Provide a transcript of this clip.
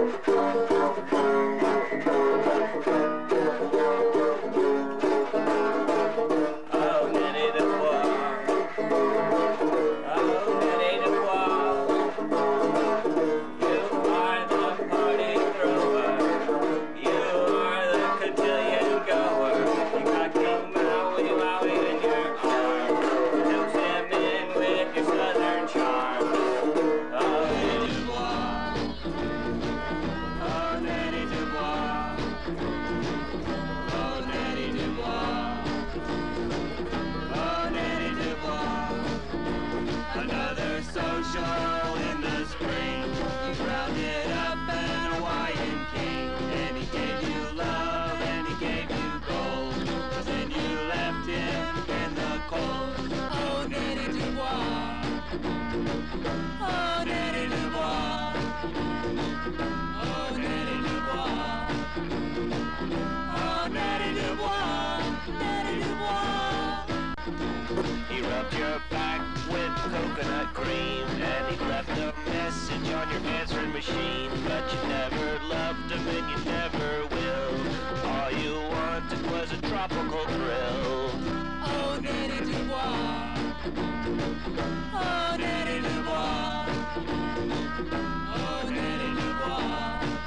Thank you. Oh. Oh. Oh. He rubbed your back with coconut cream and he left a message on your answering machine. But you never loved him and you never will. All you wanted was a tropical thrill. Oh.